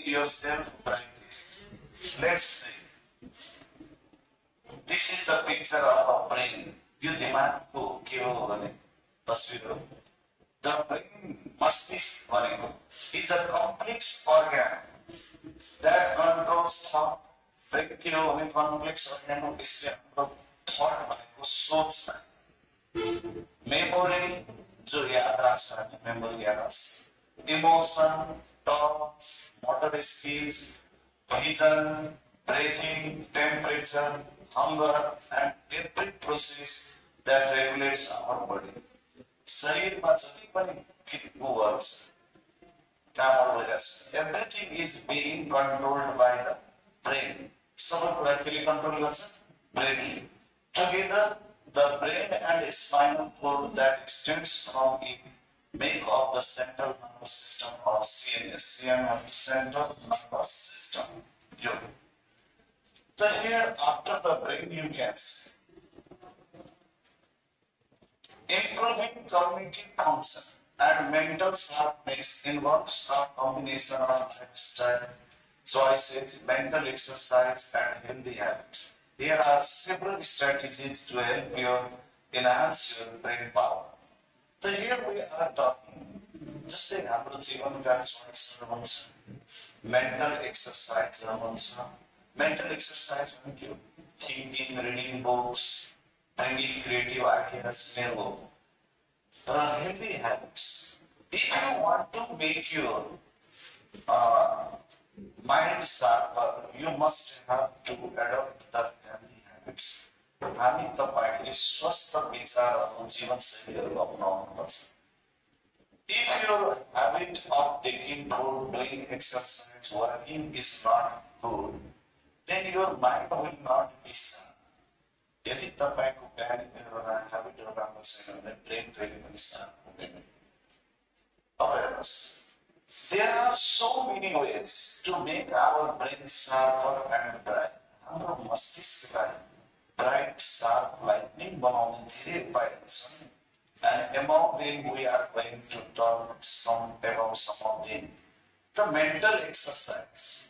yourself brightest. Let's see. This is the picture of a brain. यो दिमागको के हो भने तस्विर हो द ब्रेन मस्तिष्क भनेको is a complex organ that controls that brain के हो भने कम्प्लेक्स अर्ग्यान हो यसले हाम्रो थट भनेको सोचमा मेमोरी जो याद राख्छ हामी मेमोरी याद राख्छ emotion thoughts, motor skills, vision, breathing, temperature, hunger, and every process that regulates our body. Sarir ma jati pani kitbu everything is being controlled by the brain. So, kura kili control garcha? Brain. Together, the brain and spinal cord that extends from it make up the central nervous system or CNS, CNS central nervous system. You. The here after the brain you can see. Improving cognitive function and mental sharpness involves a combination of lifestyle choices, mental exercise, and healthy habits. Here are several strategies to help you enhance your brain power. त here we are talking जस्तै हाम्रो जीवनका चोइसहरू हुन्छ mental एक्सर्साइजहरू हुन्छ mental exercise भनेको के हो thinking reading books bringing creative ideas मेरो र healthy habits if you want to make your mind सार्पर you must have to adapt the healthy habits हामी तपाईँले स्वस्थ विचारहरू जीवनशैलीहरू अप्नाउनुपर्छ If your habit of taking food, doing exercise, working is not good, then your mind will not be sound. यदि तपाईँको बिहानी मेरो ह्याबिटहरू राम्रो छैन भने ब्रेन कहिले पनि शान्त हुँदैन अब हेर्नुहोस् There are so many ways to make our brain sharper and bright. हाम्रो मस्तिष्कलाई bright sharp lightning bound theory pipes. And among them we are going to talk some about some of them. The mental exercise.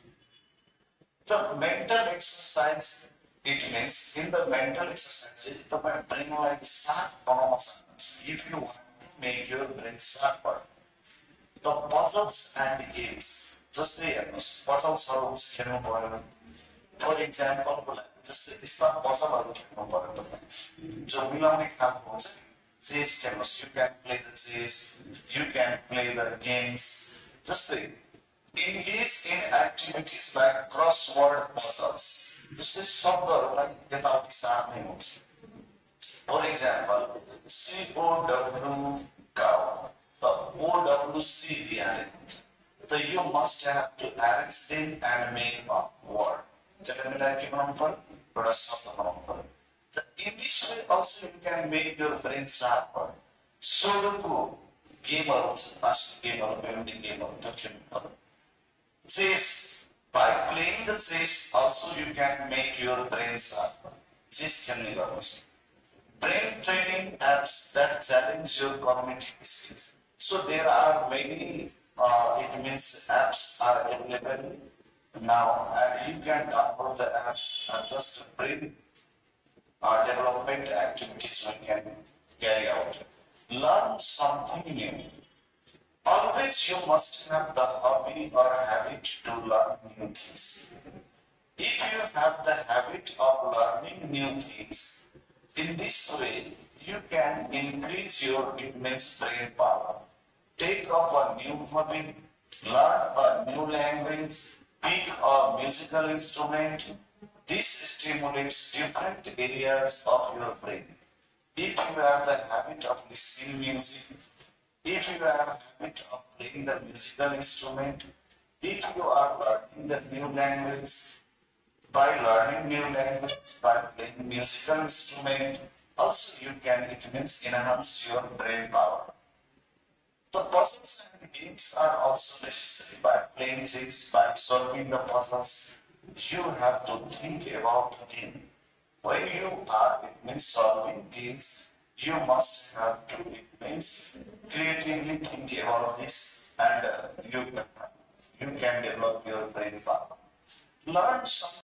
The mental exercise it means in the mental exercise the brain like be sharp If you want to make your brain sharper, the puzzles and games. Just the puzzles are also For example, जस्तै यस्ता पजलहरू खेल्नु पऱ्यो तपाईँ जो मिलाउने खालको हुन्छ नि chess खेल्नुहोस् you can play the chess you can play the games जस्तै engage in activities like crossword puzzles जस्तै शब्दहरूलाई यताउति सार्ने हुन्छ फर इक्जाम्पल सिओडब्लु काउ त ओडब्लुसी दिइहालेको हुन्छ त यु must have to arrange them and make a word त्यसलाई मिलाएर के बनाउनु पऱ्यो in this way also you can make your brain sharper. Sudoku, game out, master game or melody game or document out. Chess, by playing the chess also you can make your brain sharper. Chess can be also. Brain training apps that challenge your cognitive skills. So there are many, uh, it means apps are available now and you can download the apps and just bring uh, development activities we can carry out. Learn something new. Always you must have the hobby or habit to learn new things. If you have the habit of learning new things, in this way you can increase your immense brain power. Take up a new hobby, learn a new language, pick a musical instrument, this stimulates different areas of your brain. If you have the habit of listening music, if you have the habit of playing the musical instrument, if you are learning the new language, by learning new language, by playing musical instrument, also you can, it means enhance your brain power. The puzzles and games are also necessary chess, by solving the puzzles, you have to think about them. When you are, means solving these, you must have to, means creatively think about this and uh, you, you can develop your brain power. Learn some